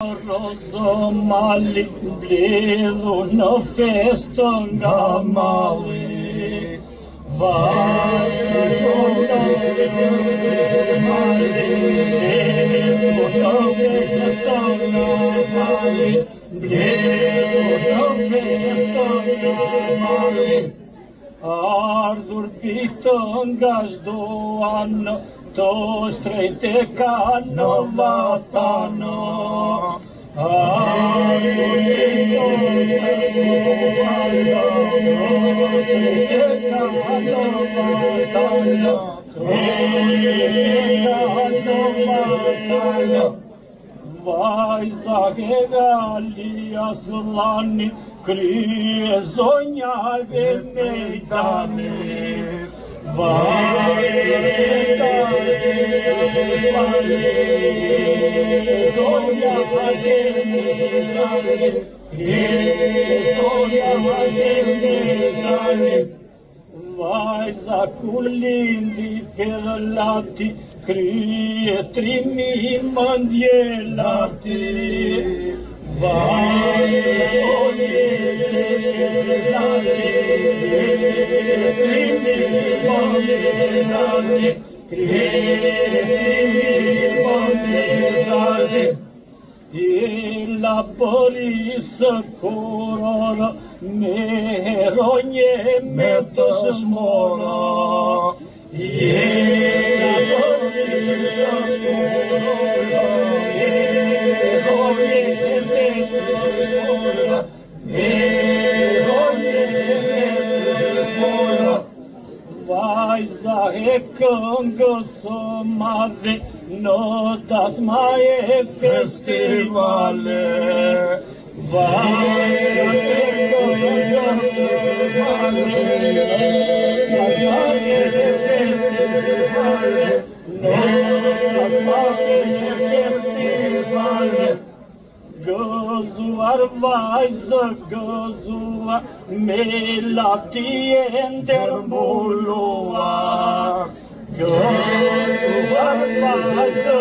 Rozo malik mbledhu në festën nga mali Vajë jona malik mbledhu në festën nga mali Mbledhu në festën nga mali Ardhur pitën nga shdoa të shtrejt e ka në vatano Vay zagevalli aslanni krizonya ve meydani. Vay lindi për lati, krye trimi më ndjelati. Vajza ku lindi për lati, krye trimi më ndjelati. Krye trimi më Ήλα πολύ σακούρορο, με ρόνιε με το σμόρο. Vajza e këngës së madhe në tasma e festivale. Vajza e këngës së madhe në tasma e festivale. Në tasma e festivale. Gëzuar vajzë,